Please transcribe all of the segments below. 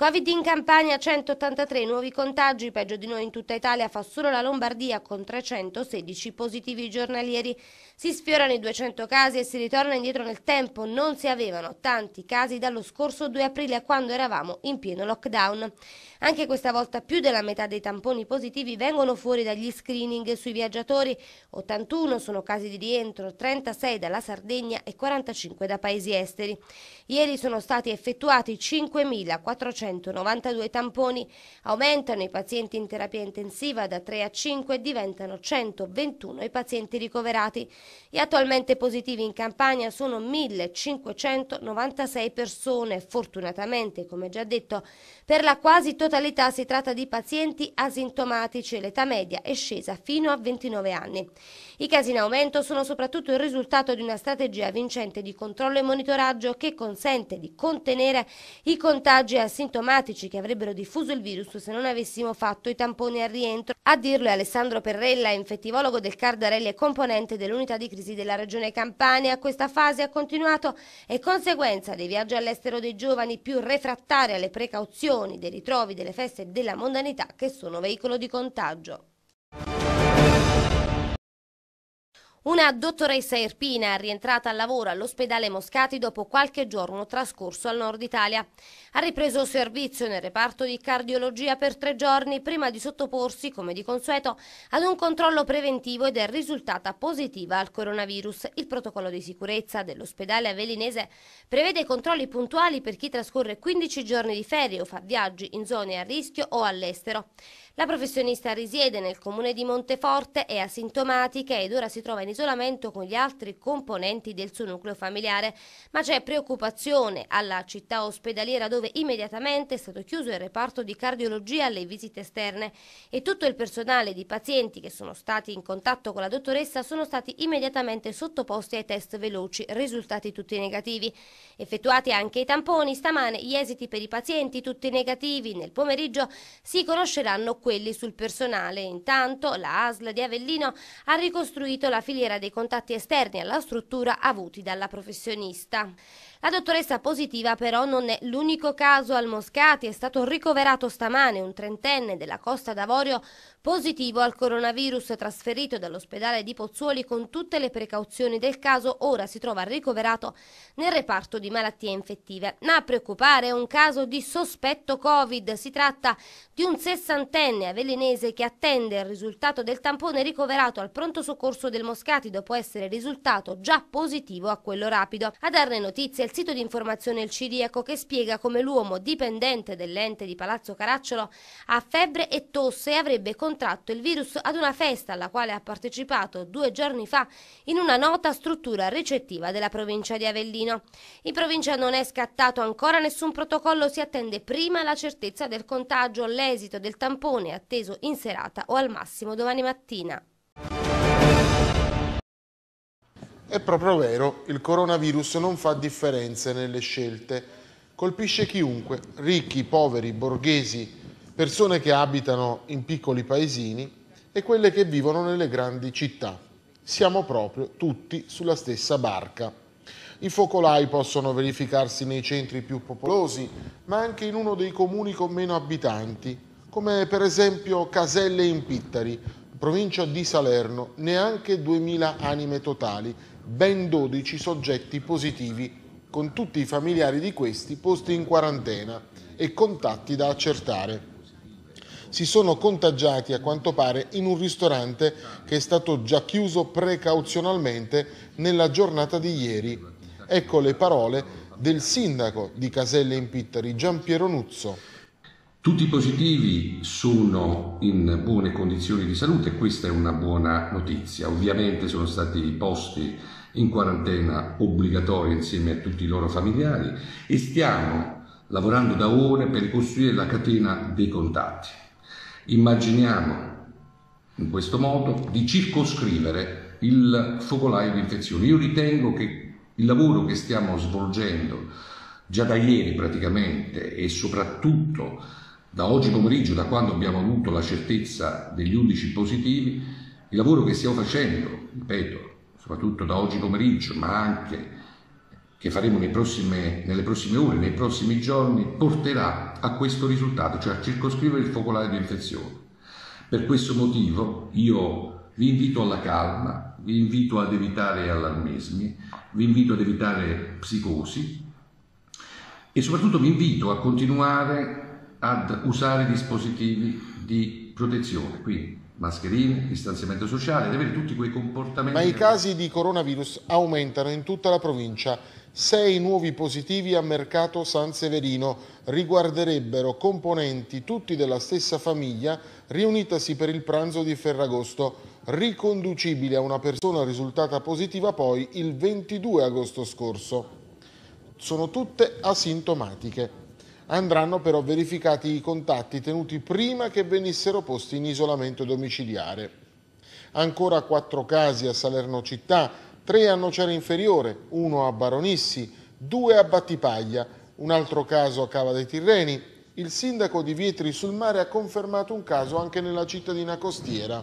Covid in Campania, 183 nuovi contagi, peggio di noi in tutta Italia fa solo la Lombardia con 316 positivi giornalieri. Si sfiorano i 200 casi e si ritorna indietro nel tempo, non si avevano tanti casi dallo scorso 2 aprile quando eravamo in pieno lockdown. Anche questa volta più della metà dei tamponi positivi vengono fuori dagli screening sui viaggiatori, 81 sono casi di rientro, 36 dalla Sardegna e 45 da paesi esteri. Ieri sono stati effettuati 5.400 192 tamponi, aumentano i pazienti in terapia intensiva da 3 a 5 e diventano 121 i pazienti ricoverati. Gli attualmente positivi in Campania sono 1596 persone, fortunatamente, come già detto, per la quasi totalità si tratta di pazienti asintomatici l'età media è scesa fino a 29 anni. I casi in aumento sono soprattutto il risultato di una strategia vincente di controllo e monitoraggio che consente di contenere i contagi asintomatici asintomatici che avrebbero diffuso il virus se non avessimo fatto i tamponi al rientro. A dirlo è Alessandro Perrella, infettivologo del Cardarelli e componente dell'unità di crisi della regione Campania. Questa fase ha continuato e conseguenza dei viaggi all'estero dei giovani più refrattari alle precauzioni, dei ritrovi, delle feste e della mondanità che sono veicolo di contagio. Una dottoressa irpina è rientrata al lavoro all'ospedale Moscati dopo qualche giorno trascorso al nord Italia. Ha ripreso servizio nel reparto di cardiologia per tre giorni prima di sottoporsi, come di consueto, ad un controllo preventivo ed è risultata positiva al coronavirus. Il protocollo di sicurezza dell'ospedale avelinese prevede controlli puntuali per chi trascorre 15 giorni di ferie o fa viaggi in zone a rischio o all'estero. La professionista risiede nel comune di Monteforte, è asintomatica ed ora si trova in isolamento con gli altri componenti del suo nucleo familiare, ma c'è preoccupazione alla città ospedaliera dove immediatamente è stato chiuso il reparto di cardiologia alle visite esterne. E tutto il personale di pazienti che sono stati in contatto con la dottoressa sono stati immediatamente sottoposti ai test veloci, risultati tutti negativi. Effettuati anche i tamponi, stamane gli esiti per i pazienti tutti negativi, nel pomeriggio si conosceranno quelli sul personale. Intanto la ASL di Avellino ha ricostruito la filiera dei contatti esterni alla struttura avuti dalla professionista. La dottoressa positiva però non è l'unico caso al Moscati, è stato ricoverato stamane un trentenne della Costa d'Avorio positivo al coronavirus trasferito dall'ospedale di Pozzuoli con tutte le precauzioni del caso, ora si trova ricoverato nel reparto di malattie infettive. Ma a preoccupare è un caso di sospetto Covid, si tratta di un sessantenne avelinese che attende il risultato del tampone ricoverato al pronto soccorso del Moscati dopo essere risultato già positivo a quello rapido. A darne notizie il sito di informazione Il Ciriaco che spiega come l'uomo dipendente dell'ente di Palazzo Caracciolo ha febbre e tosse e avrebbe contratto il virus ad una festa alla quale ha partecipato due giorni fa in una nota struttura ricettiva della provincia di Avellino. In provincia non è scattato ancora nessun protocollo, si attende prima la certezza del contagio, l'esito del tampone atteso in serata o al massimo domani mattina. È proprio vero, il coronavirus non fa differenze nelle scelte. Colpisce chiunque, ricchi, poveri, borghesi, persone che abitano in piccoli paesini e quelle che vivono nelle grandi città. Siamo proprio tutti sulla stessa barca. I focolai possono verificarsi nei centri più popolosi, ma anche in uno dei comuni con meno abitanti, come per esempio Caselle in Pittari, provincia di Salerno, neanche 2000 anime totali, ben 12 soggetti positivi, con tutti i familiari di questi posti in quarantena e contatti da accertare. Si sono contagiati a quanto pare in un ristorante che è stato già chiuso precauzionalmente nella giornata di ieri. Ecco le parole del sindaco di Caselle in Pittari, Giampiero Nuzzo. Tutti i positivi sono in buone condizioni di salute, questa è una buona notizia. Ovviamente sono stati posti in quarantena obbligatoria insieme a tutti i loro familiari e stiamo lavorando da ore per ricostruire la catena dei contatti. Immaginiamo in questo modo di circoscrivere il focolaio di infezione. Io ritengo che il lavoro che stiamo svolgendo già da ieri praticamente e soprattutto da oggi pomeriggio, da quando abbiamo avuto la certezza degli 11 positivi, il lavoro che stiamo facendo, ripeto, soprattutto da oggi pomeriggio, ma anche che faremo prossime, nelle prossime ore, nei prossimi giorni, porterà a questo risultato, cioè a circoscrivere il focolare di infezione. Per questo motivo io vi invito alla calma, vi invito ad evitare allarmismi, vi invito ad evitare psicosi e soprattutto vi invito a continuare ad usare dispositivi di protezione, quindi mascherine, distanziamento sociale, ad avere tutti quei comportamenti. Ma i casi di coronavirus aumentano in tutta la provincia. Sei nuovi positivi a Mercato San Severino riguarderebbero componenti tutti della stessa famiglia riunitasi per il pranzo di Ferragosto, riconducibile a una persona risultata positiva poi il 22 agosto scorso. Sono tutte asintomatiche. Andranno però verificati i contatti tenuti prima che venissero posti in isolamento domiciliare. Ancora quattro casi a Salerno città, tre a Nocera Inferiore, uno a Baronissi, due a Battipaglia, un altro caso a Cava dei Tirreni. Il sindaco di Vietri sul Mare ha confermato un caso anche nella cittadina costiera.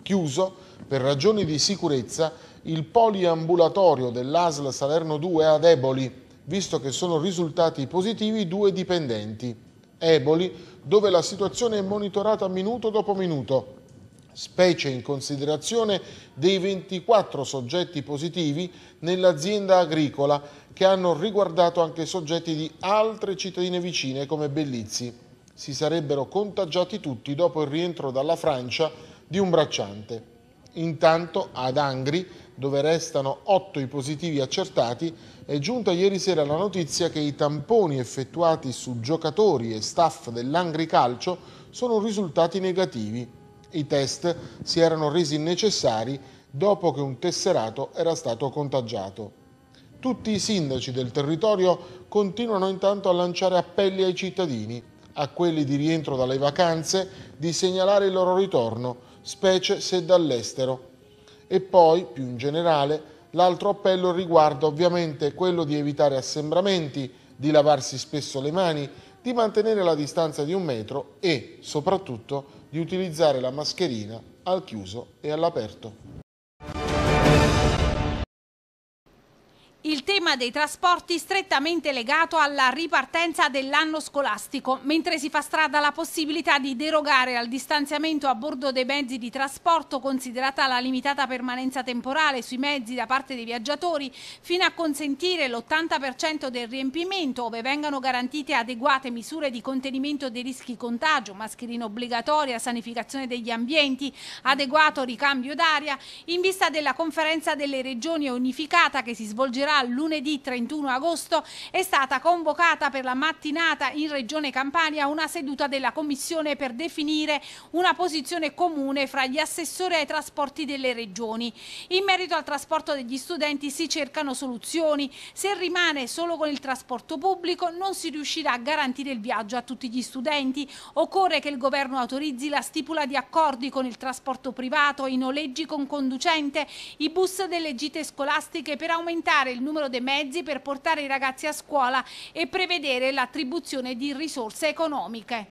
Chiuso, per ragioni di sicurezza, il poliambulatorio dell'ASL Salerno 2 ad Eboli, visto che sono risultati positivi due dipendenti. Eboli, dove la situazione è monitorata minuto dopo minuto, specie in considerazione dei 24 soggetti positivi nell'azienda agricola che hanno riguardato anche soggetti di altre cittadine vicine come Bellizzi. Si sarebbero contagiati tutti dopo il rientro dalla Francia di un bracciante. Intanto ad Angri, dove restano otto i positivi accertati, è giunta ieri sera la notizia che i tamponi effettuati su giocatori e staff dell'Angri Calcio sono risultati negativi. I test si erano resi necessari dopo che un tesserato era stato contagiato. Tutti i sindaci del territorio continuano intanto a lanciare appelli ai cittadini, a quelli di rientro dalle vacanze, di segnalare il loro ritorno, specie se dall'estero. E poi, più in generale, l'altro appello riguarda ovviamente quello di evitare assembramenti, di lavarsi spesso le mani, di mantenere la distanza di un metro e, soprattutto, di utilizzare la mascherina al chiuso e all'aperto. Il tema dei trasporti strettamente legato alla ripartenza dell'anno scolastico, mentre si fa strada la possibilità di derogare al distanziamento a bordo dei mezzi di trasporto, considerata la limitata permanenza temporale sui mezzi da parte dei viaggiatori, fino a consentire l'80% del riempimento, ove vengano garantite adeguate misure di contenimento dei rischi contagio, mascherina obbligatoria, sanificazione degli ambienti, adeguato ricambio d'aria, in vista della conferenza delle regioni unificata che si svolgerà lunedì 31 agosto è stata convocata per la mattinata in Regione Campania una seduta della Commissione per definire una posizione comune fra gli assessori ai trasporti delle regioni. In merito al trasporto degli studenti si cercano soluzioni. Se rimane solo con il trasporto pubblico non si riuscirà a garantire il viaggio a tutti gli studenti. Occorre che il governo autorizzi la stipula di accordi con il trasporto privato, i noleggi con conducente, i bus delle gite scolastiche per aumentare il numero dei mezzi per portare i ragazzi a scuola e prevedere l'attribuzione di risorse economiche.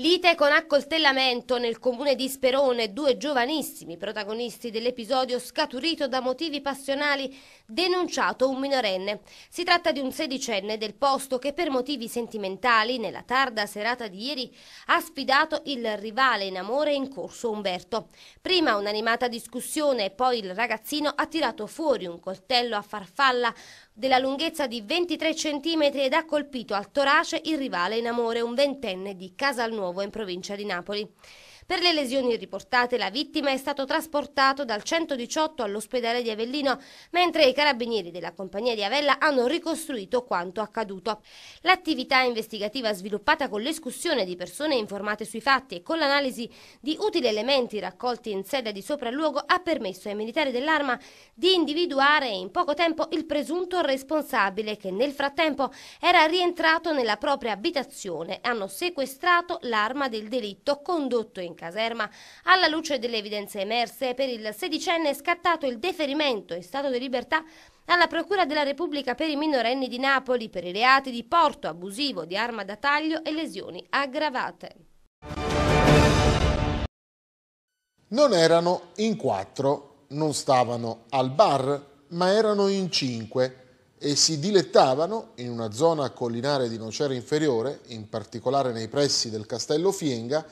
Lite con accoltellamento nel comune di Sperone, due giovanissimi protagonisti dell'episodio scaturito da motivi passionali denunciato un minorenne. Si tratta di un sedicenne del posto che per motivi sentimentali nella tarda serata di ieri ha sfidato il rivale in amore in corso Umberto. Prima un'animata discussione e poi il ragazzino ha tirato fuori un coltello a farfalla della lunghezza di 23 cm ed ha colpito al torace il rivale in amore, un ventenne di Casalnuovo in provincia di Napoli. Per le lesioni riportate la vittima è stato trasportato dal 118 all'ospedale di Avellino, mentre i carabinieri della compagnia di Avella hanno ricostruito quanto accaduto. L'attività investigativa sviluppata con l'escussione di persone informate sui fatti e con l'analisi di utili elementi raccolti in sede di sopralluogo ha permesso ai militari dell'arma di individuare in poco tempo il presunto responsabile che nel frattempo era rientrato nella propria abitazione e hanno sequestrato l'arma del delitto condotto in caserma. Alla luce delle evidenze emerse, per il sedicenne è scattato il deferimento in stato di libertà alla Procura della Repubblica per i minorenni di Napoli per i reati di porto abusivo di arma da taglio e lesioni aggravate. Non erano in quattro, non stavano al bar, ma erano in cinque. e si dilettavano in una zona collinare di Nocera Inferiore, in particolare nei pressi del Castello Fienga,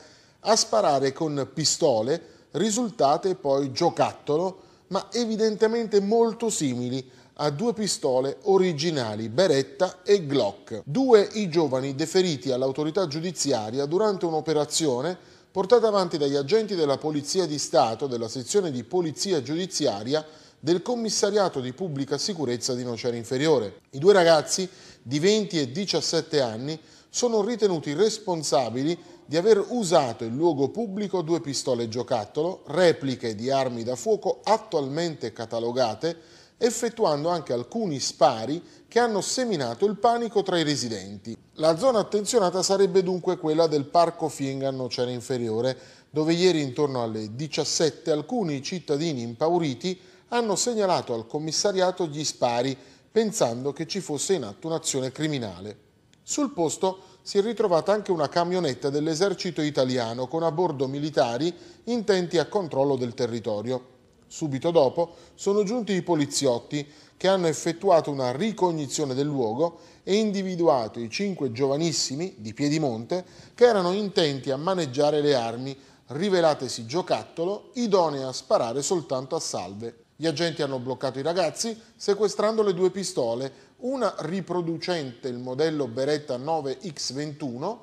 a sparare con pistole risultate poi giocattolo, ma evidentemente molto simili a due pistole originali Beretta e Glock. Due i giovani deferiti all'autorità giudiziaria durante un'operazione portata avanti dagli agenti della Polizia di Stato della sezione di Polizia Giudiziaria del Commissariato di Pubblica Sicurezza di Nocera Inferiore. I due ragazzi di 20 e 17 anni sono ritenuti responsabili di aver usato in luogo pubblico due pistole giocattolo, repliche di armi da fuoco attualmente catalogate, effettuando anche alcuni spari che hanno seminato il panico tra i residenti. La zona attenzionata sarebbe dunque quella del Parco Fienga Nocera Inferiore, dove ieri intorno alle 17 alcuni cittadini impauriti hanno segnalato al commissariato gli spari pensando che ci fosse in atto un'azione criminale. Sul posto si è ritrovata anche una camionetta dell'esercito italiano con a bordo militari intenti a controllo del territorio. Subito dopo sono giunti i poliziotti che hanno effettuato una ricognizione del luogo e individuato i cinque giovanissimi di Piedimonte che erano intenti a maneggiare le armi rivelatesi giocattolo idonee a sparare soltanto a salve. Gli agenti hanno bloccato i ragazzi sequestrando le due pistole, una riproducente il modello Beretta 9X21,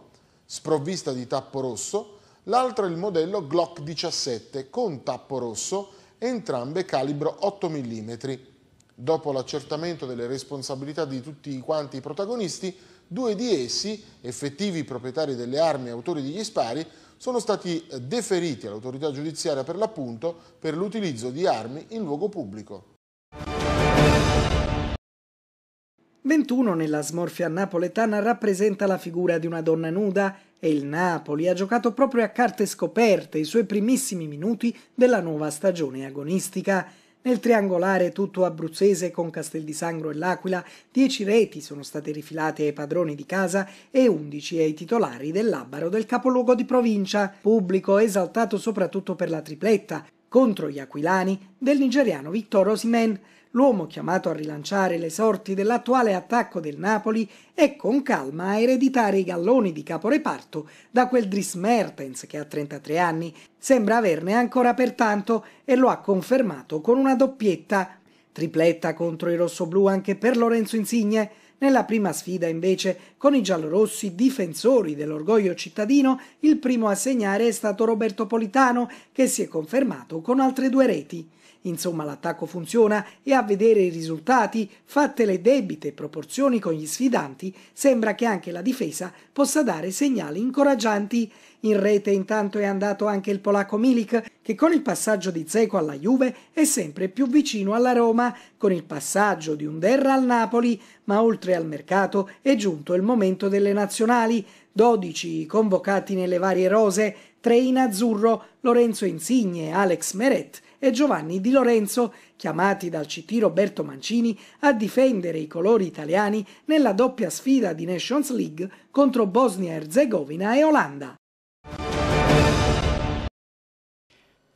sprovvista di tappo rosso, l'altra il modello Glock 17 con tappo rosso, entrambe calibro 8 mm. Dopo l'accertamento delle responsabilità di tutti quanti i protagonisti, due di essi, effettivi proprietari delle armi e autori degli spari, sono stati deferiti all'autorità giudiziaria per l'appunto per l'utilizzo di armi in luogo pubblico. 21 nella smorfia napoletana rappresenta la figura di una donna nuda e il Napoli ha giocato proprio a carte scoperte i suoi primissimi minuti della nuova stagione agonistica. Nel triangolare tutto abruzzese con Castel di Sangro e l'Aquila, 10 reti sono state rifilate ai padroni di casa e 11 ai titolari dell'Abbaro del capoluogo di provincia, pubblico esaltato soprattutto per la tripletta contro gli aquilani del nigeriano Victor Osimen, l'uomo chiamato a rilanciare le sorti dell'attuale attacco del Napoli è con calma a ereditare i galloni di caporeparto da quel Dries Mertens che a 33 anni sembra averne ancora pertanto e lo ha confermato con una doppietta. Tripletta contro i rossoblù anche per Lorenzo Insigne. Nella prima sfida, invece, con i giallorossi difensori dell'orgoglio cittadino, il primo a segnare è stato Roberto Politano, che si è confermato con altre due reti. Insomma, l'attacco funziona e a vedere i risultati, fatte le debite proporzioni con gli sfidanti, sembra che anche la difesa possa dare segnali incoraggianti. In rete intanto è andato anche il polacco Milik, che con il passaggio di Zeco alla Juve è sempre più vicino alla Roma, con il passaggio di Underra al Napoli, ma oltre al mercato è giunto il momento delle nazionali. 12 convocati nelle varie rose, 3 in azzurro, Lorenzo Insigne, Alex Meret, e Giovanni Di Lorenzo, chiamati dal CT Roberto Mancini a difendere i colori italiani nella doppia sfida di Nations League contro Bosnia-Herzegovina e Olanda.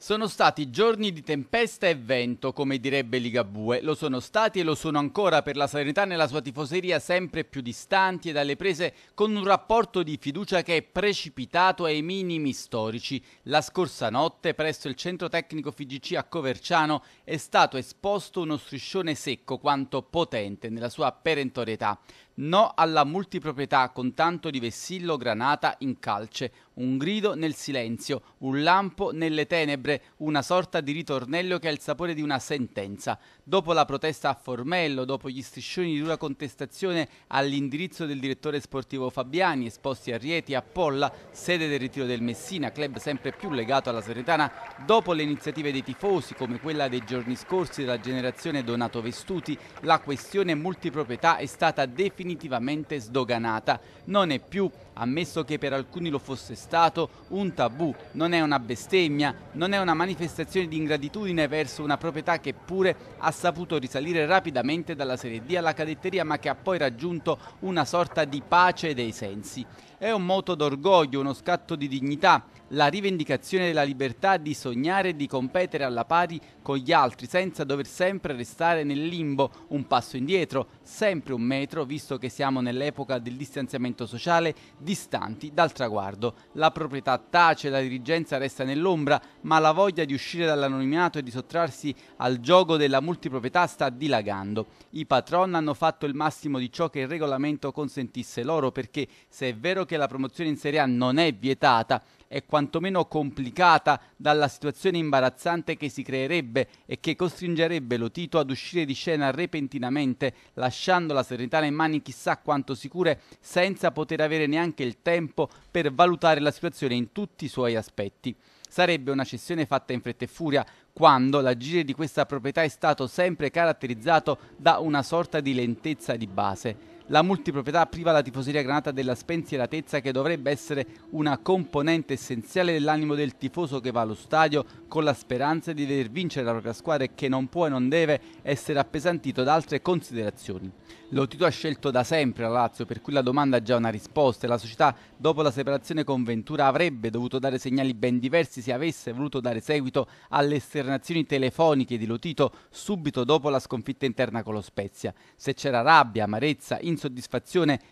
Sono stati giorni di tempesta e vento, come direbbe Ligabue. Lo sono stati e lo sono ancora per la Salernità nella sua tifoseria sempre più distanti e dalle prese con un rapporto di fiducia che è precipitato ai minimi storici. La scorsa notte, presso il centro tecnico FIGC a Coverciano, è stato esposto uno striscione secco quanto potente nella sua perentorietà. No alla multiproprietà con tanto di vessillo granata in calce, un grido nel silenzio, un lampo nelle tenebre, una sorta di ritornello che ha il sapore di una sentenza. Dopo la protesta a Formello, dopo gli striscioni di dura contestazione all'indirizzo del direttore sportivo Fabiani, esposti a Rieti e a Polla, sede del ritiro del Messina, club sempre più legato alla Seretana, dopo le iniziative dei tifosi come quella dei giorni scorsi della generazione Donato Vestuti, la questione multiproprietà è stata definitivamente definitivamente sdoganata. Non è più, ammesso che per alcuni lo fosse stato, un tabù, non è una bestemmia, non è una manifestazione di ingratitudine verso una proprietà che pure ha saputo risalire rapidamente dalla Serie D alla cadetteria ma che ha poi raggiunto una sorta di pace dei sensi. È un moto d'orgoglio, uno scatto di dignità, la rivendicazione della libertà di sognare e di competere alla pari con gli altri senza dover sempre restare nel limbo, un passo indietro, sempre un metro, visto che siamo nell'epoca del distanziamento sociale, distanti dal traguardo. La proprietà tace, la dirigenza resta nell'ombra, ma la voglia di uscire dall'anonimato e di sottrarsi al gioco della multiproprietà sta dilagando. I patron hanno fatto il massimo di ciò che il regolamento consentisse loro perché se è vero che la promozione in Serie A non è vietata, è quantomeno complicata dalla situazione imbarazzante che si creerebbe e che costringerebbe lo Tito ad uscire di scena repentinamente, lasciando la Serenità in mani chissà quanto sicure, senza poter avere neanche il tempo per valutare la situazione in tutti i suoi aspetti. Sarebbe una cessione fatta in fretta e furia, quando l'agire di questa proprietà è stato sempre caratterizzato da una sorta di lentezza di base. La multiproprietà priva la tifoseria granata della spensieratezza che dovrebbe essere una componente essenziale dell'animo del tifoso che va allo stadio con la speranza di veder vincere la propria squadra e che non può e non deve essere appesantito da altre considerazioni. Lo Tito ha scelto da sempre la Lazio, per cui la domanda ha già una risposta e la società, dopo la separazione con Ventura, avrebbe dovuto dare segnali ben diversi se avesse voluto dare seguito alle esternazioni telefoniche di Lotito subito dopo la sconfitta interna con lo Spezia. Se c'era rabbia, amarezza, insoddisfazione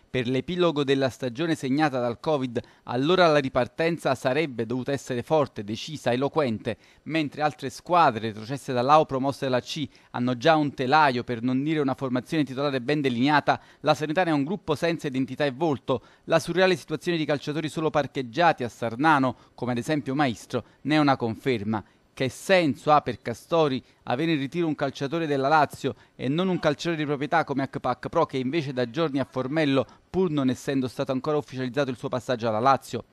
per l'epilogo della stagione segnata dal Covid, allora la ripartenza sarebbe dovuta essere forte, decisa, eloquente, mentre altre squadre retrocesse dall'AO promosse dalla C hanno già un telaio, per non dire una formazione titolare ben delineata, la Sanità è un gruppo senza identità e volto. La surreale situazione di calciatori solo parcheggiati a Sarnano, come ad esempio Maestro, ne è una conferma. Che senso ha per Castori avere in ritiro un calciatore della Lazio e non un calciatore di proprietà come HPAC Pro che invece da giorni a Formello, pur non essendo stato ancora ufficializzato il suo passaggio alla Lazio?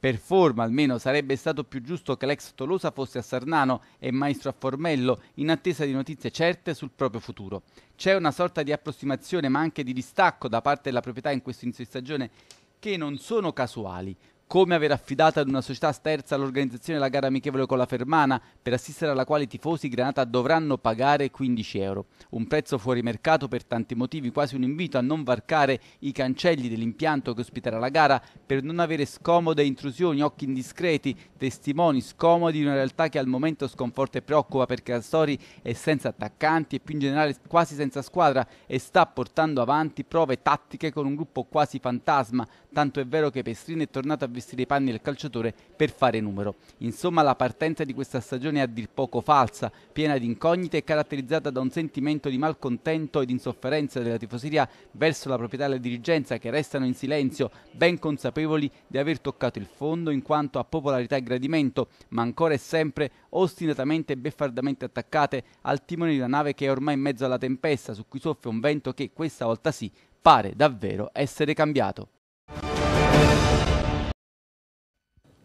Per forma almeno sarebbe stato più giusto che l'ex Tolosa fosse a Sarnano e Maestro a Formello in attesa di notizie certe sul proprio futuro. C'è una sorta di approssimazione ma anche di distacco da parte della proprietà in questo inizio di stagione che non sono casuali come aver affidato ad una società sterza l'organizzazione della gara amichevole con la Fermana, per assistere alla quale i tifosi Granata dovranno pagare 15 euro. Un prezzo fuori mercato per tanti motivi, quasi un invito a non varcare i cancelli dell'impianto che ospiterà la gara per non avere scomode intrusioni, occhi indiscreti, testimoni scomodi di una realtà che al momento sconforta e preoccupa perché la storia è senza attaccanti e più in generale quasi senza squadra e sta portando avanti prove tattiche con un gruppo quasi fantasma, tanto è vero che Pestrini è tornato a vestire i panni del calciatore per fare numero. Insomma, la partenza di questa stagione è a dir poco falsa, piena di incognite e caratterizzata da un sentimento di malcontento ed insofferenza della tifoseria verso la proprietà e la dirigenza che restano in silenzio, ben consapevoli di aver toccato il fondo in quanto a popolarità e gradimento, ma ancora e sempre ostinatamente e beffardamente attaccate al timone di una nave che è ormai in mezzo alla tempesta, su cui soffia un vento che questa volta sì pare davvero essere cambiato.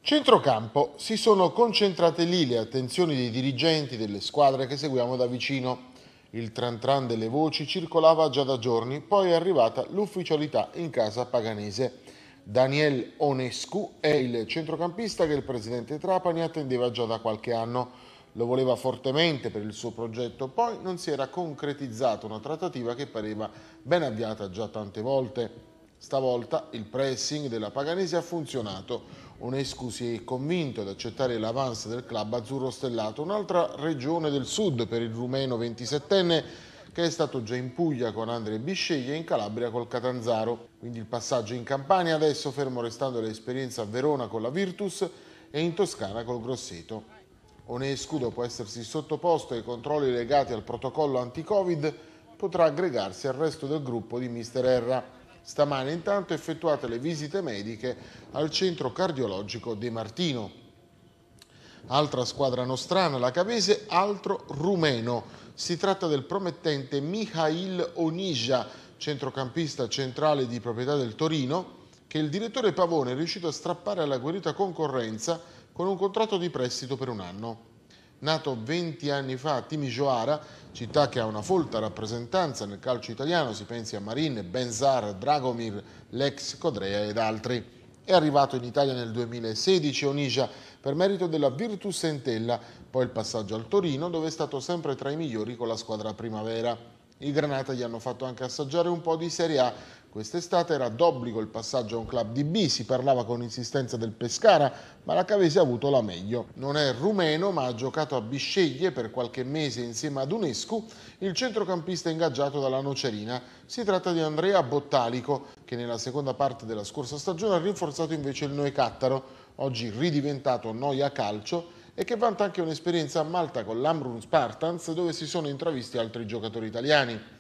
Centrocampo si sono concentrate lì le attenzioni dei dirigenti delle squadre che seguiamo da vicino. Il tran tran delle voci circolava già da giorni, poi è arrivata l'ufficialità in casa paganese. Daniel Onescu è il centrocampista che il presidente Trapani attendeva già da qualche anno. Lo voleva fortemente per il suo progetto, poi non si era concretizzata una trattativa che pareva ben avviata già tante volte. Stavolta il pressing della Paganese ha funzionato. Onescu si è convinto ad accettare l'avance del club azzurro stellato, un'altra regione del sud per il rumeno 27enne che è stato già in Puglia con Andre Bisceglie e in Calabria col Catanzaro. Quindi il passaggio in Campania adesso fermo restando l'esperienza a Verona con la Virtus e in Toscana col Grosseto. Onescu, dopo essersi sottoposto ai controlli legati al protocollo anti-Covid, potrà aggregarsi al resto del gruppo di Mister Erra. Stamane intanto effettuate le visite mediche al centro cardiologico De Martino. Altra squadra nostrana, la Cavese, altro rumeno. Si tratta del promettente Mihail Onija, centrocampista centrale di proprietà del Torino, che il direttore Pavone è riuscito a strappare alla guerrita concorrenza con un contratto di prestito per un anno nato 20 anni fa a Timisoara, città che ha una folta rappresentanza nel calcio italiano, si pensi a Marin, Benzar, Dragomir, Lex Codrea ed altri. È arrivato in Italia nel 2016 Onija per merito della Virtus Entella, poi il passaggio al Torino dove è stato sempre tra i migliori con la squadra primavera. I Granata gli hanno fatto anche assaggiare un po' di Serie A Quest'estate era d'obbligo il passaggio a un club di B, si parlava con insistenza del Pescara, ma la Cavese ha avuto la meglio. Non è rumeno, ma ha giocato a Bisceglie per qualche mese insieme ad Unescu, il centrocampista ingaggiato dalla Nocerina. Si tratta di Andrea Bottalico, che nella seconda parte della scorsa stagione ha rinforzato invece il Noe Cattaro, oggi ridiventato Noia Calcio, e che vanta anche un'esperienza a Malta con l'Amrun Spartans, dove si sono intravisti altri giocatori italiani.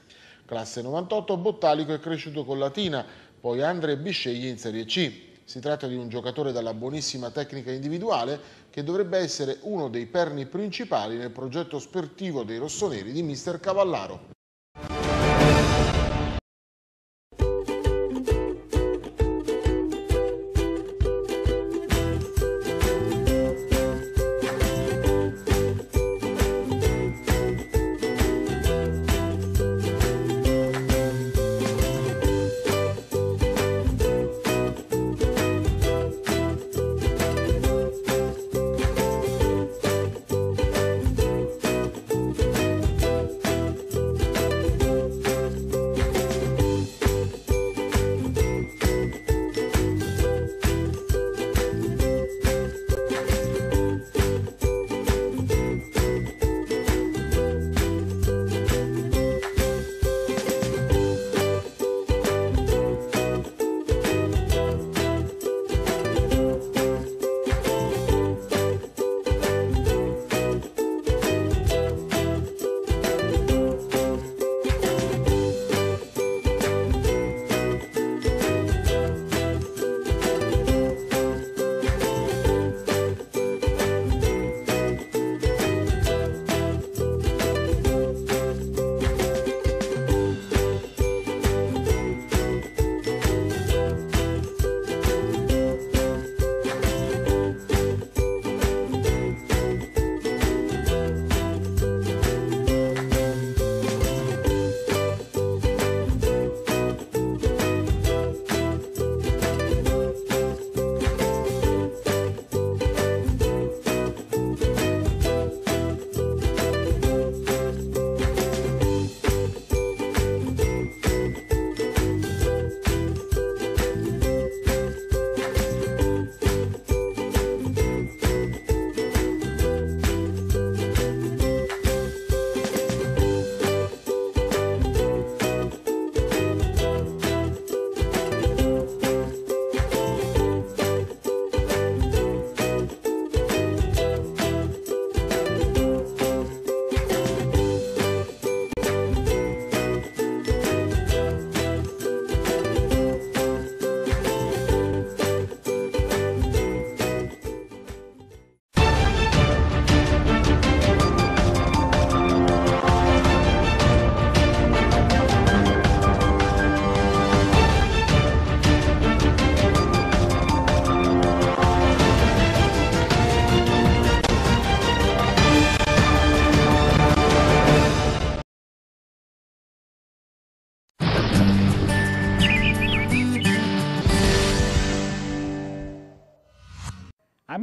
Classe 98, Bottalico è cresciuto con Latina, poi Andre Bisceglie in Serie C. Si tratta di un giocatore dalla buonissima tecnica individuale che dovrebbe essere uno dei perni principali nel progetto sportivo dei rossoneri di mister Cavallaro.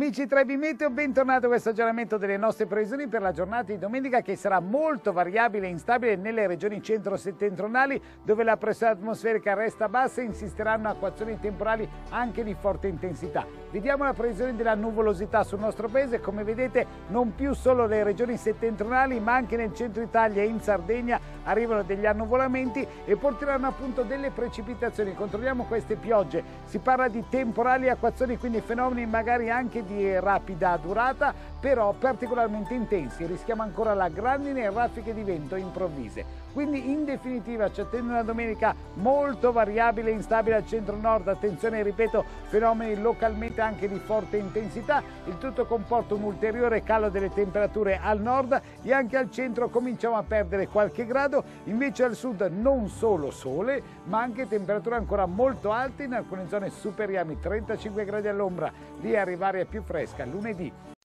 Amici Trebi Meteo, bentornato a questo aggiornamento delle nostre previsioni per la giornata di domenica che sarà molto variabile e instabile nelle regioni centro-settentrionali dove la pressione atmosferica resta bassa e insisteranno acquazzoni temporali anche di forte intensità. Vediamo la previsione della nuvolosità sul nostro paese, come vedete non più solo le regioni settentrionali ma anche nel centro Italia e in Sardegna arrivano degli annuvolamenti e porteranno appunto delle precipitazioni. Controlliamo queste piogge, si parla di temporali acquazzoni, quindi fenomeni magari anche di rapida durata, però particolarmente intensi. Rischiamo ancora la grandine e raffiche di vento improvvise. Quindi in definitiva ci attende una domenica molto variabile e instabile al centro-nord. Attenzione, ripeto, fenomeni localmente anche di forte intensità. Il tutto comporta un ulteriore calo delle temperature al nord e anche al centro cominciamo a perdere qualche grado. Invece al sud non solo sole, ma anche temperature ancora molto alte. In alcune zone superiamo i 35 gradi all'ombra, lì arrivare più fresca lunedì.